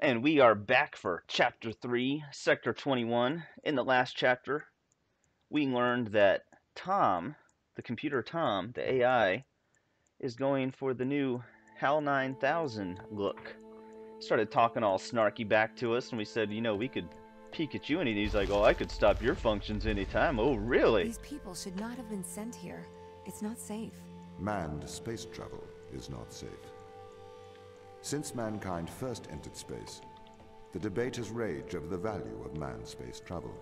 And we are back for Chapter 3, Sector 21. In the last chapter, we learned that Tom, the computer Tom, the AI, is going for the new HAL 9000 look. Started talking all snarky back to us, and we said, you know, we could peek at you, and he's like, oh, I could stop your functions anytime. Oh, really? These people should not have been sent here. It's not safe. Manned space travel is not safe. Since mankind first entered space, the debate has raged over the value of manned space travel.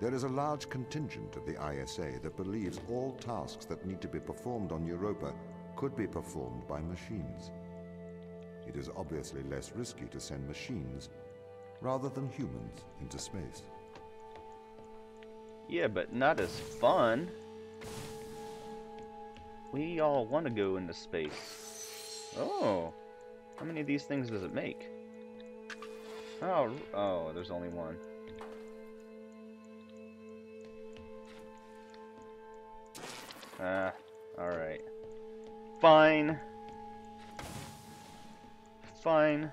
There is a large contingent of the ISA that believes all tasks that need to be performed on Europa could be performed by machines. It is obviously less risky to send machines rather than humans into space. Yeah, but not as fun. We all want to go into space. Oh. How many of these things does it make? Oh, oh, there's only one. Ah, alright. Fine. Fine.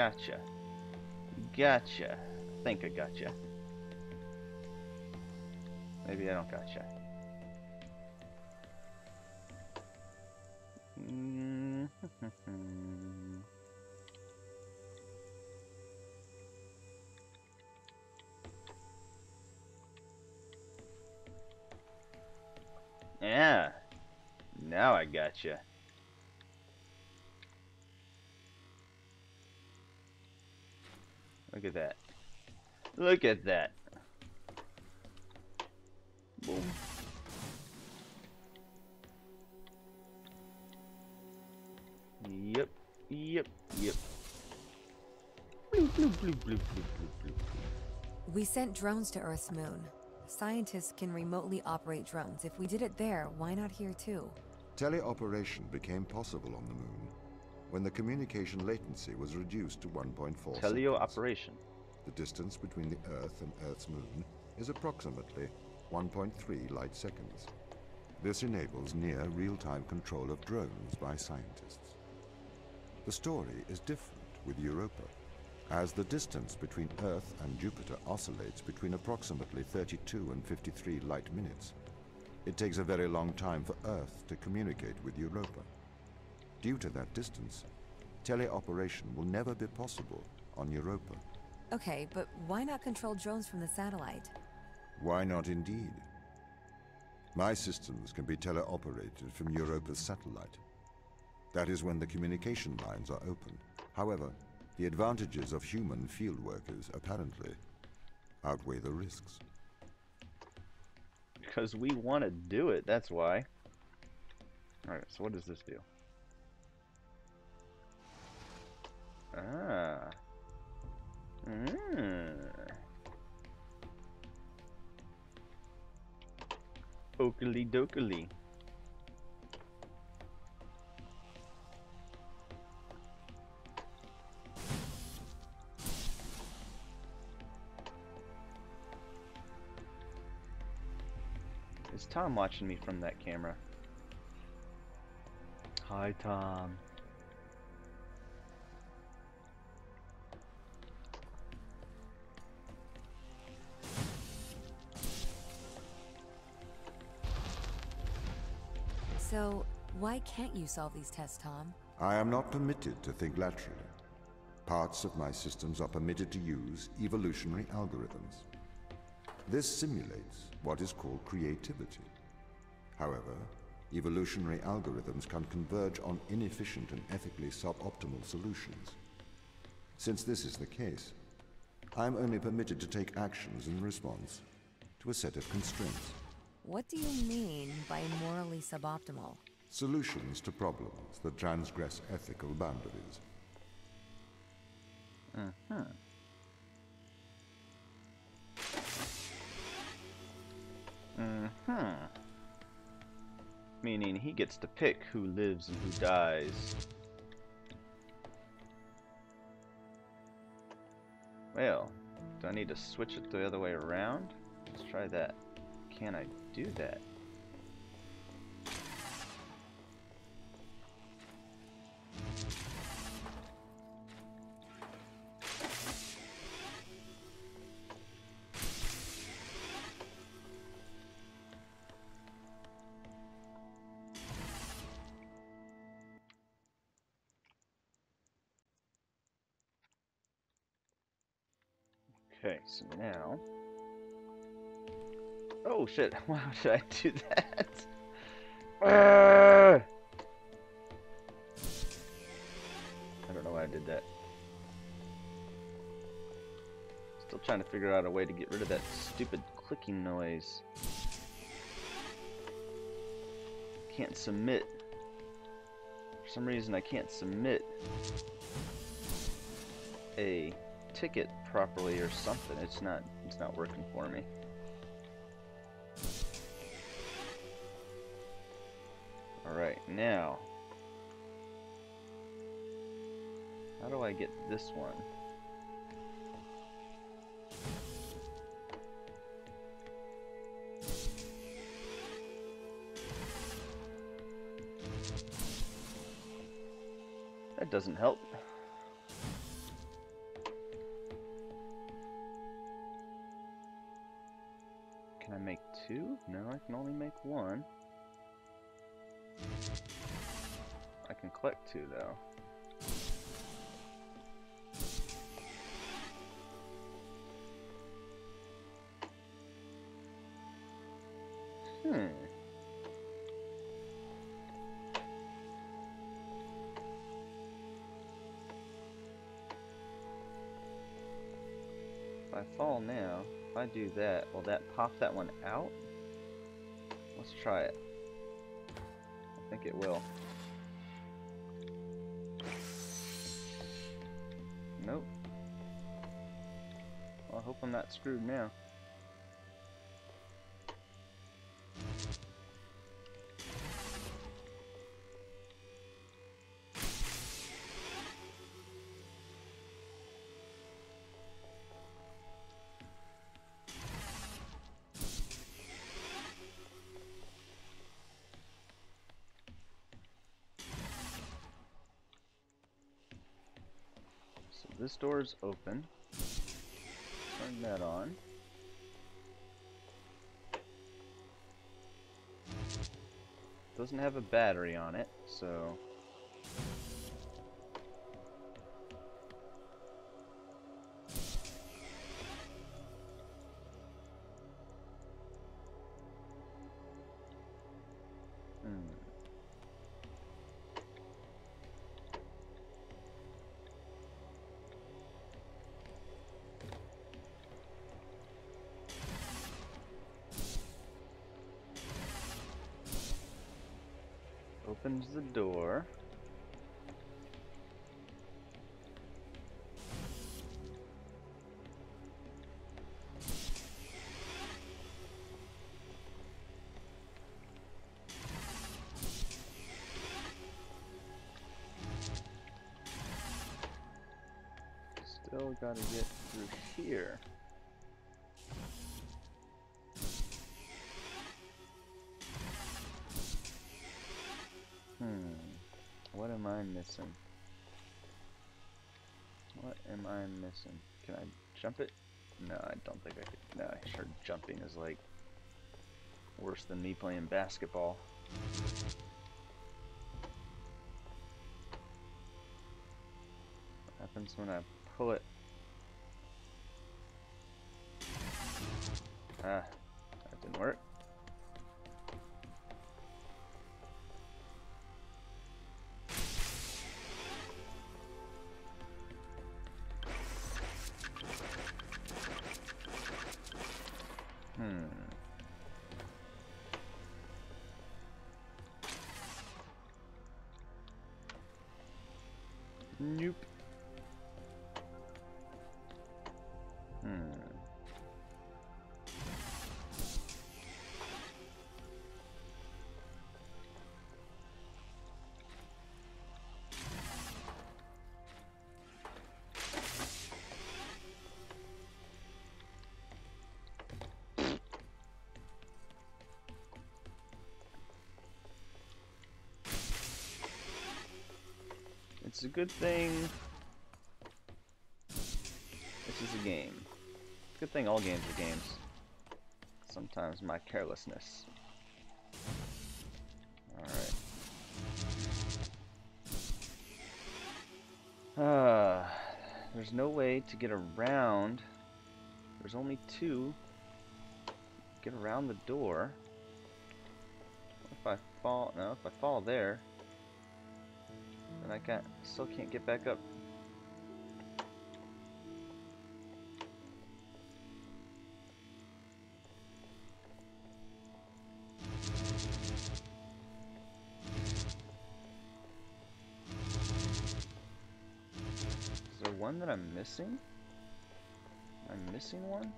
Gotcha. Gotcha. I think I gotcha. Maybe I don't gotcha. Mm yeah. Now I gotcha. Look at that. Look at that. Boom. Yep, yep, yep. Bloop, bloop, bloop, bloop, bloop, bloop, bloop. We sent drones to Earth's moon. Scientists can remotely operate drones. If we did it there, why not here too? Teleoperation became possible on the moon when the communication latency was reduced to 1.4 seconds. Teleoperation. The distance between the Earth and Earth's moon is approximately 1.3 light seconds. This enables near real-time control of drones by scientists. The story is different with Europa, as the distance between Earth and Jupiter oscillates between approximately 32 and 53 light minutes. It takes a very long time for Earth to communicate with Europa. Due to that distance, teleoperation will never be possible on Europa. Okay, but why not control drones from the satellite? Why not indeed? My systems can be teleoperated from Europa's satellite. That is when the communication lines are open. However, the advantages of human field workers apparently outweigh the risks. Because we want to do it, that's why. Alright, so what does this do? Ah. Mm. Oakley dokley. Is Tom watching me from that camera? Hi, Tom. So, why can't you solve these tests, Tom? I am not permitted to think laterally. Parts of my systems are permitted to use evolutionary algorithms. This simulates what is called creativity. However, evolutionary algorithms can converge on inefficient and ethically suboptimal solutions. Since this is the case, I am only permitted to take actions in response to a set of constraints. What do you mean by morally suboptimal? Solutions to problems that transgress ethical boundaries. Mm-hmm. Mm-hmm. Meaning he gets to pick who lives and who dies. Well, do I need to switch it the other way around? Let's try that. Can I do that? Okay, so now... Oh shit, why did I do that? I don't know why I did that. Still trying to figure out a way to get rid of that stupid clicking noise. Can't submit. For some reason I can't submit a ticket properly or something. It's not it's not working for me. Now how do I get this one? That doesn't help. Can I make two? No, I can only make one. Collect two though. Hmm. If I fall now, if I do that, will that pop that one out? Let's try it. I think it will. I'm not screwed now. So this door is open. That on. Doesn't have a battery on it, so Opens the door. Still gotta get through here. Missing? What am I missing? Can I jump it? No, I don't think I could. No, I sure jumping is like worse than me playing basketball. What happens when I pull it? Nope. It's a good thing. This is a game. Good thing all games are games. Sometimes my carelessness. Alright. Uh, there's no way to get around. There's only two. Get around the door. If I fall, no, if I fall there, then I can't, still can't get back up. Is there one that I'm missing? I'm missing one?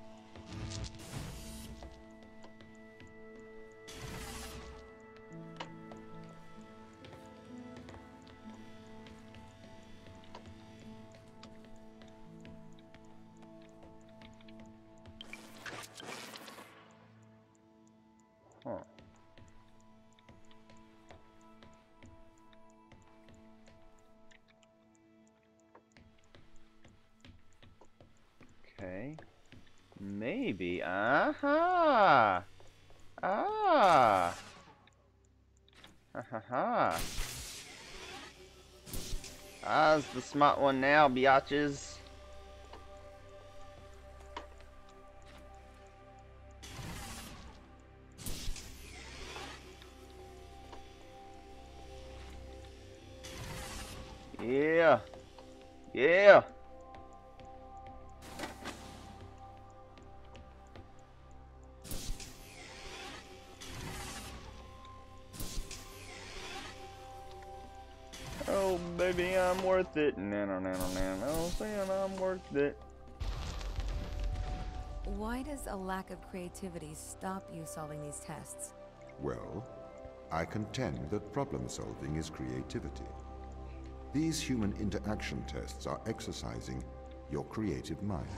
Maybe. Aha! Ah! Ha ha ha. I's the smart one now, biatches. Lack of creativity stop you solving these tests? Well, I contend that problem solving is creativity. These human interaction tests are exercising your creative mind.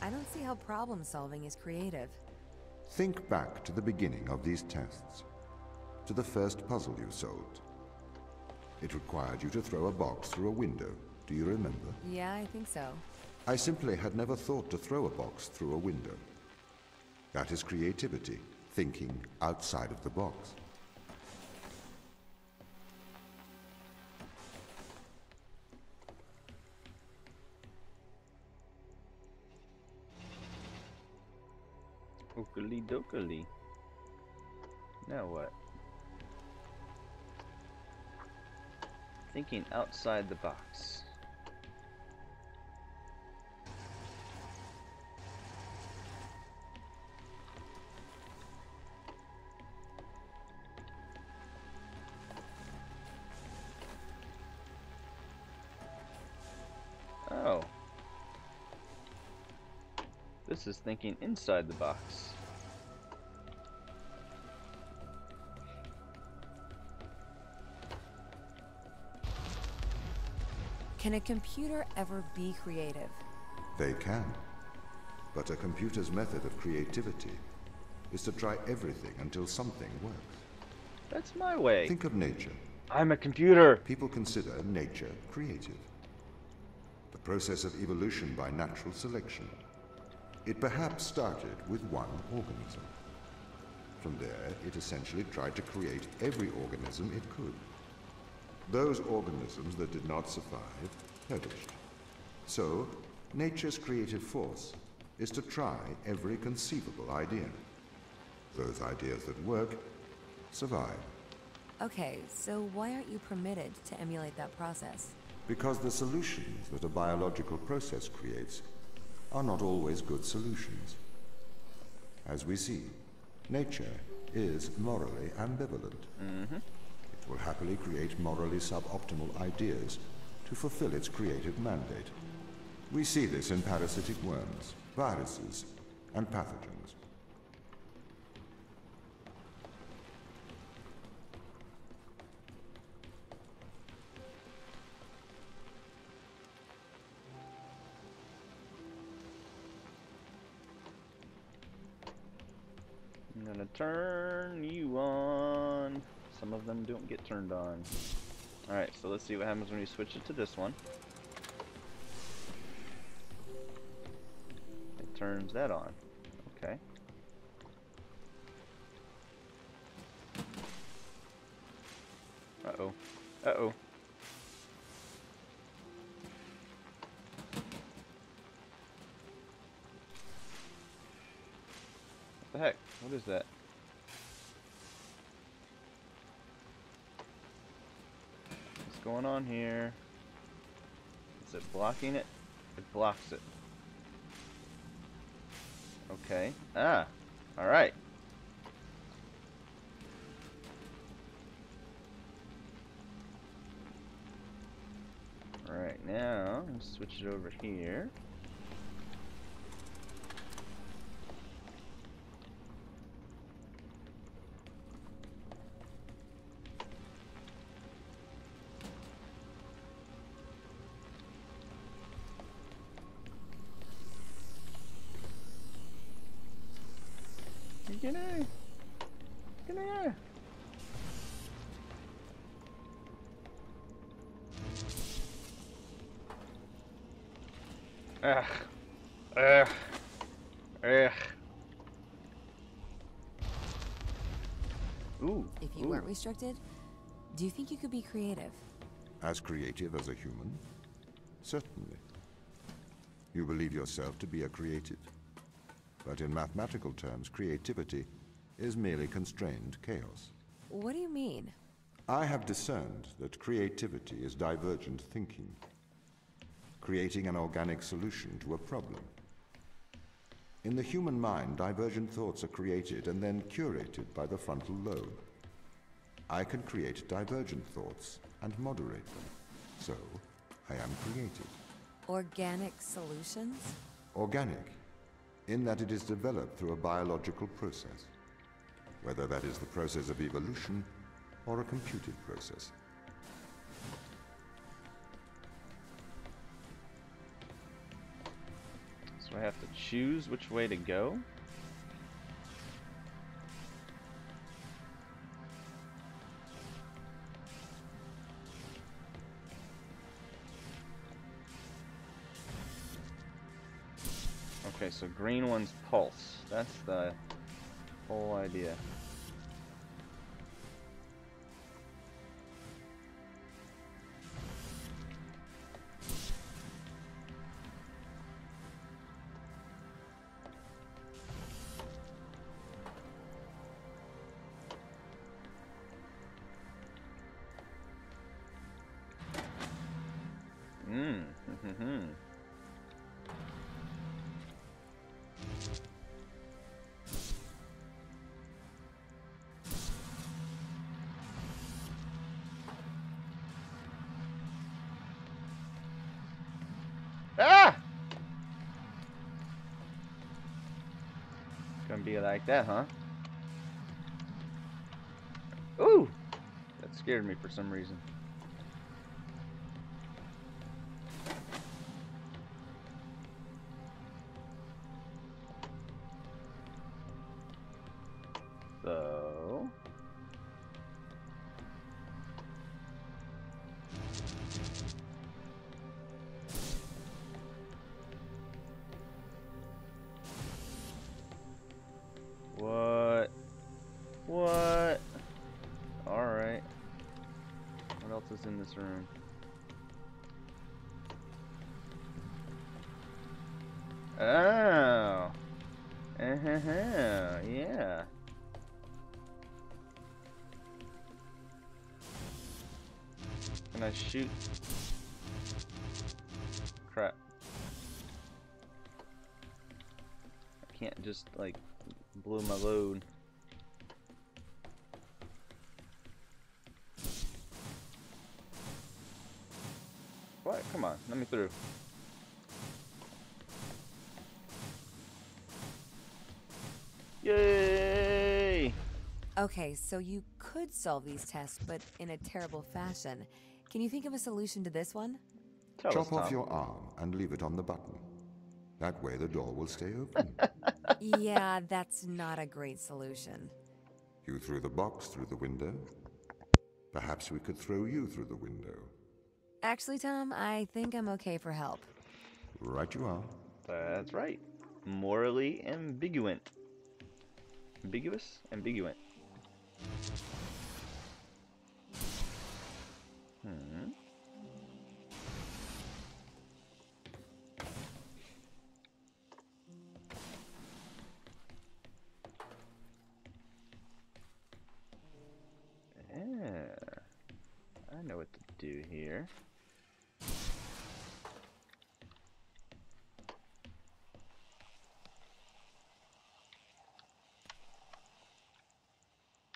I don't see how problem solving is creative. Think back to the beginning of these tests, to the first puzzle you solved. It required you to throw a box through a window. Do you remember? Yeah, I think so. I simply had never thought to throw a box through a window. That is creativity, thinking outside of the box. Okily dokily. Now what? Thinking outside the box. This is thinking inside the box. Can a computer ever be creative? They can. But a computer's method of creativity is to try everything until something works. That's my way. Think of nature. I'm a computer. People consider nature creative. The process of evolution by natural selection. It perhaps started with one organism. From there, it essentially tried to create every organism it could. Those organisms that did not survive perished. So, nature's creative force is to try every conceivable idea. Those ideas that work survive Okay, so why aren't you permitted to emulate that process? because the solutions that a biological process creates are not always good solutions. As we see, nature is morally ambivalent. Mm-hmm. It will happily create morally suboptimal ideas to fulfill its creative mandate. We see this in parasitic worms, viruses, and pathogens. Gonna turn you on. Some of them don't get turned on. Alright, so let's see what happens when you switch it to this one. It turns that on. Okay. Uh-oh. Uh-oh. Is that? What's going on here? Is it blocking it? It blocks it. Okay. Ah. Alright. Alright, now, switch it over here. Ugh. Ugh. Ugh. Ooh. If you ooh. weren't restricted, do you think you could be creative? As creative as a human? Certainly. You believe yourself to be a creative. But in mathematical terms, creativity is merely constrained chaos. What do you mean? I have discerned that creativity is divergent thinking, creating an organic solution to a problem. In the human mind, divergent thoughts are created and then curated by the frontal lobe. I can create divergent thoughts and moderate them. So, I am creative. Organic solutions? Organic, in that it is developed through a biological process, whether that is the process of evolution or a computed process. So I have to choose which way to go? Okay, so green one's pulse. That's the whole idea. Ah! like that, huh? Ooh! That scared me for some reason. Can I shoot? Crap. I can't just, like, blow my load. quiet. Come on, let me through. Yay! Okay, so you could solve these tests, but in a terrible fashion. Can you think of a solution to this one? Tell us, Chop off your arm and leave it on the button. That way the door will stay open. yeah, that's not a great solution. you threw the box through the window. Perhaps we could throw you through the window. Actually, Tom, I think I'm okay for help. Right you are. That's right. Morally ambiguent. Ambiguous? Ambiguent. Do here.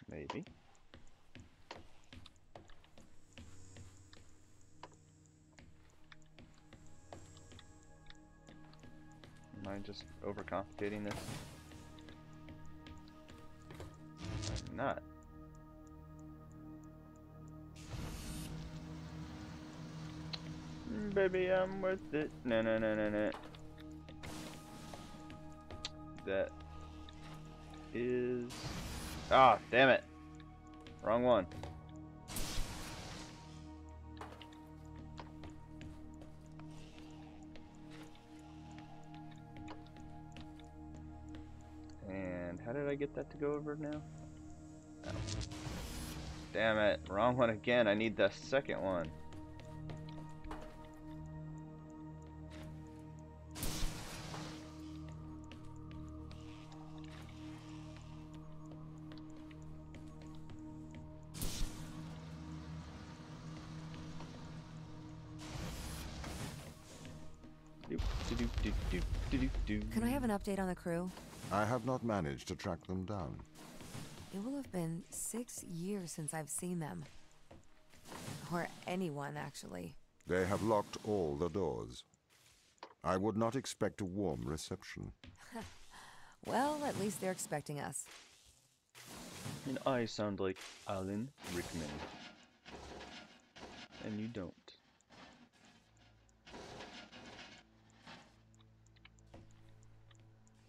Maybe. Am I just overcomplicating this? I'm not. Baby, I'm worth it. No, no, no, no, no. That is. Ah, damn it. Wrong one. And how did I get that to go over now? Oh. Damn it. Wrong one again. I need the second one. Update on the crew? I have not managed to track them down. It will have been six years since I've seen them. Or anyone, actually. They have locked all the doors. I would not expect a warm reception. Well, at least they're expecting us. And I sound like Alan Rickman. And you don't.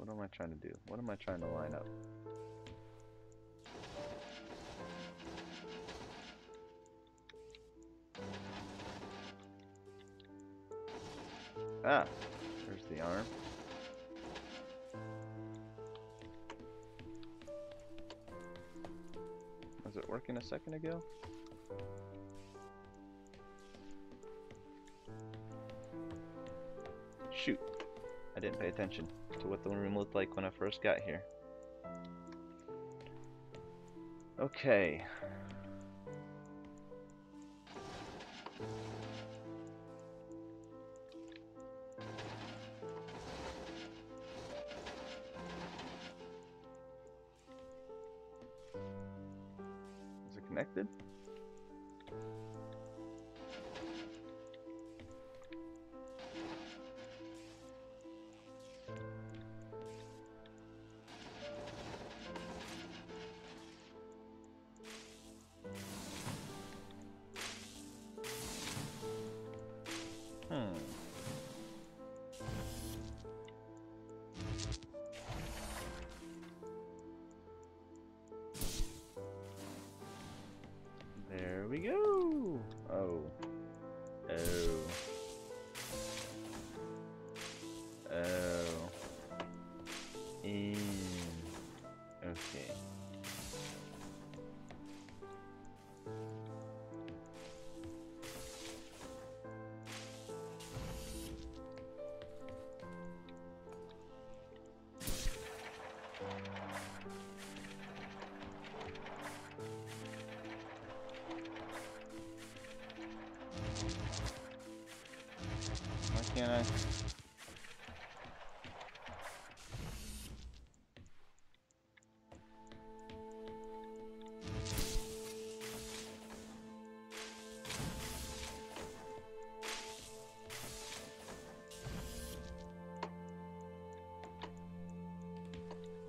What am I trying to do? What am I trying to line up? Ah, there's the arm. Was it working a second ago? Shoot. I didn't pay attention to what the room looked like when I first got here. Okay.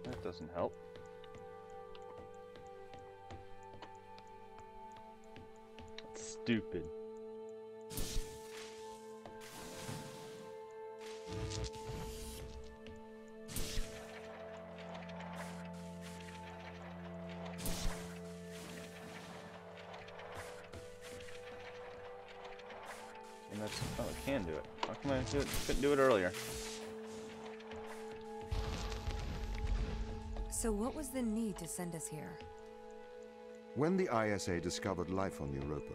That doesn't help. That's stupid. Do it, couldn't do it earlier? So, what was the need to send us here? When the ISA discovered life on Europa,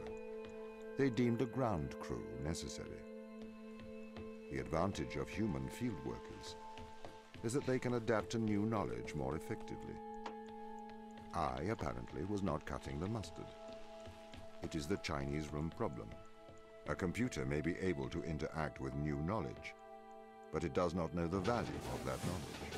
they deemed a ground crew necessary. The advantage of human field workers is that they can adapt to new knowledge more effectively. I, apparently, was not cutting the mustard. It is the Chinese room problem. A computer may be able to interact with new knowledge, but it does not know the value of that knowledge.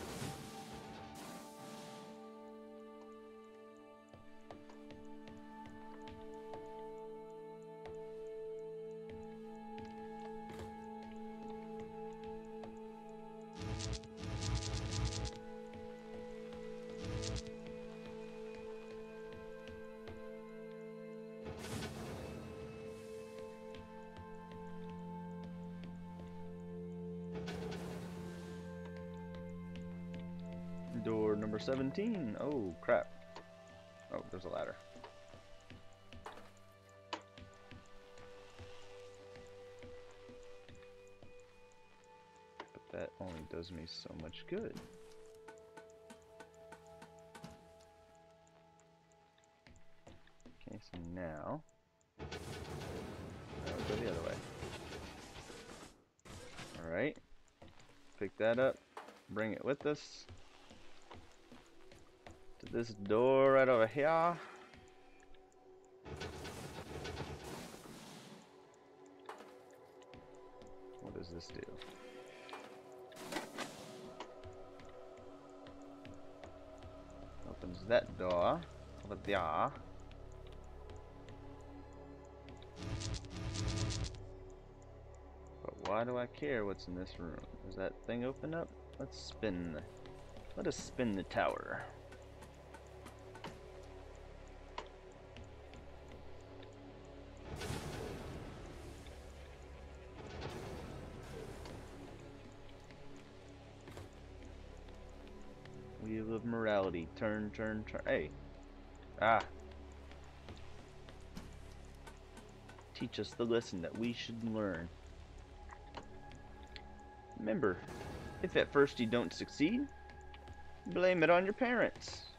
Number 17. Oh, crap. Oh, there's a ladder. But that only does me so much good. Okay, so now... I'll go the other way. Alright. Pick that up. Bring it with us this door right over here. What does this do? Opens that door over there. But why do I care what's in this room? Does that thing open up? Let's spin. Let us spin the tower. Turn, turn, turn. Hey. Ah. Teach us the lesson that we should learn. Remember, if at first you don't succeed, blame it on your parents.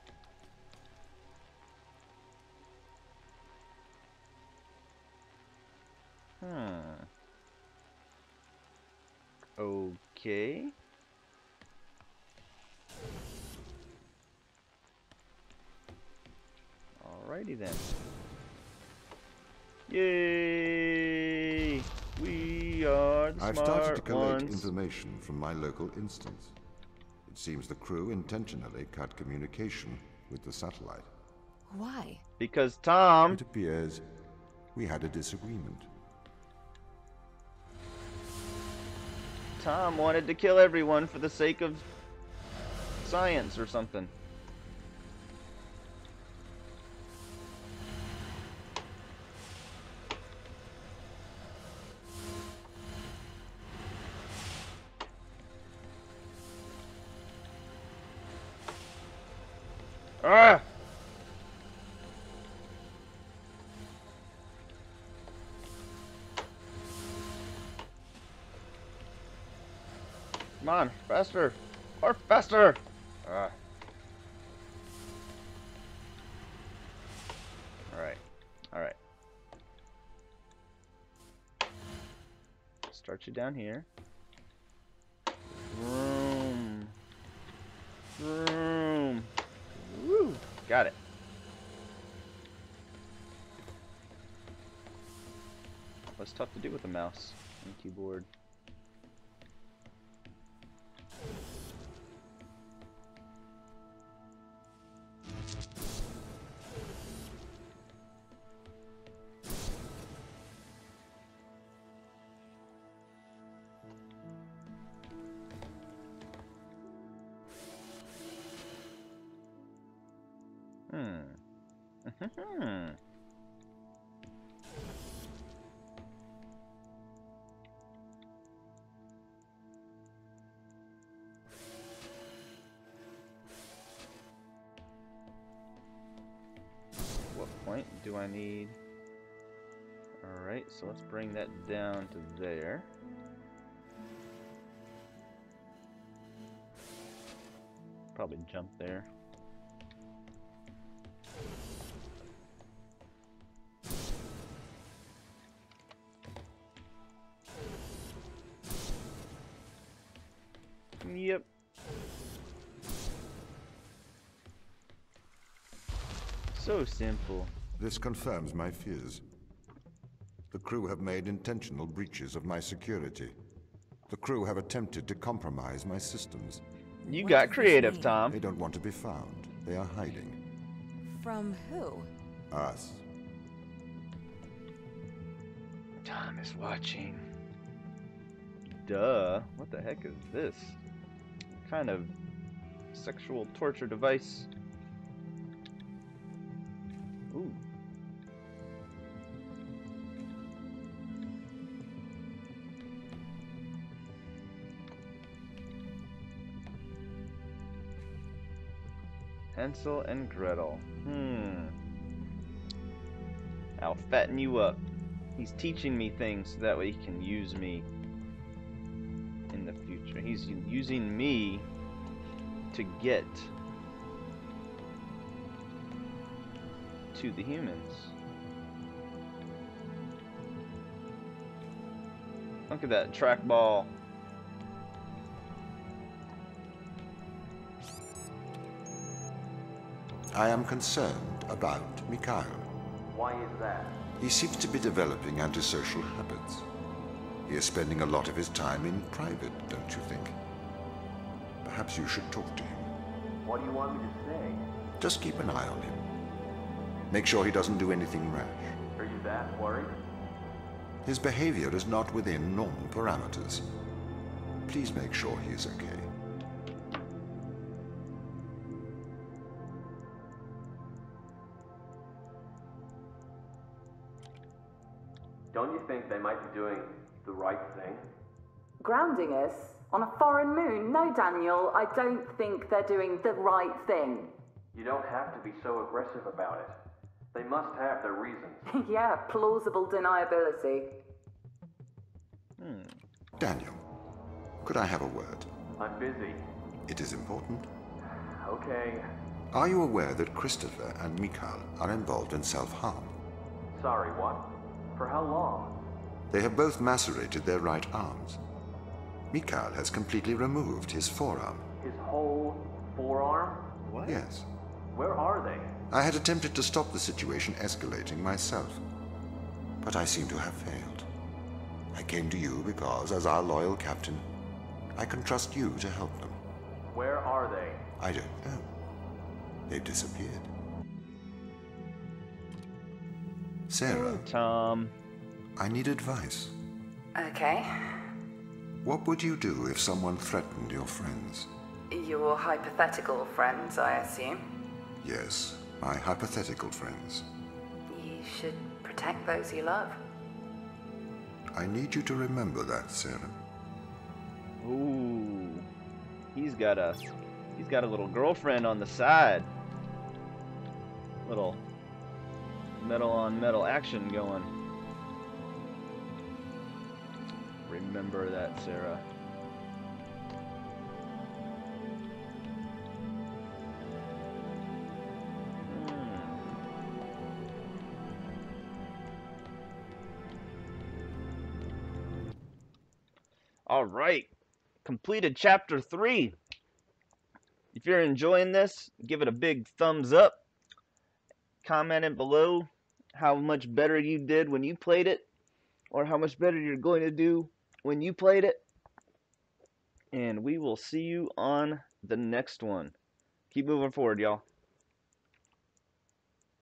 Alrighty then. Yay! We are the I've smart started to collect ones. information from my local instance. It seems the crew intentionally cut communication with the satellite. Why? Because Tom, It appears we had a disagreement. Tom wanted to kill everyone for the sake of science or something. Faster! Or faster! Ah. Alright, alright. Start you down here. Vroom. Vroom. Woo! Got it. What's tough to do with a mouse and keyboard? I need? Alright, so let's bring that down to there. Probably jump there. Yep. So simple. This confirms my fears. The crew have made intentional breaches of my security. The crew have attempted to compromise my systems. You What got creative. Tom. They don't want to be found. They are hiding. From who? Us. Tom is watching. Duh. What the heck is this? What kind of sexual torture device? Hansel and Gretel. Hmm. I'll fatten you up. He's teaching me things so that way he can use me in the future. He's using me to get to the humans. Look at that trackball. I am concerned about Mikhail. Why is that? He seems to be developing antisocial habits. He is spending a lot of his time in private, don't you think? Perhaps you should talk to him. What do you want me to say? Just keep an eye on him. Make sure he doesn't do anything rash. Are you that worried? His behavior is not within normal parameters. Please make sure he is okay. Might be doing the right thing? Grounding us on a foreign moon? No, Daniel, I don't think they're doing the right thing. You don't have to be so aggressive about it. They must have their reasons. yeah, plausible deniability. Hmm. Daniel, could I have a word? I'm busy. It is important. Okay. Are you aware that Christopher and Mikhail are involved in self-harm? Sorry, what? For how long? They have both macerated their right arms. Mikhail has completely removed his forearm. His whole forearm? What? Yes. Where are they? I had attempted to stop the situation escalating myself, but I seem to have failed. I came to you because, as our loyal captain, I can trust you to help them. Where are they? I don't know. They've disappeared. Sarah, Tom. I need advice. Okay. What would you do if someone threatened your friends? Your hypothetical friends, I assume. Yes, my hypothetical friends. You should protect those you love. I need you to remember that, Sarah. Ooh. He's got a he's got a little girlfriend on the side. Little metal on metal action going. Remember that, Sarah. Hmm. All right. Completed chapter 3. If you're enjoying this, give it a big thumbs up. Comment it below how much better you did when you played it or how much better you're going to do when you played it. And we will see you on the next one. Keep moving forward, y'all.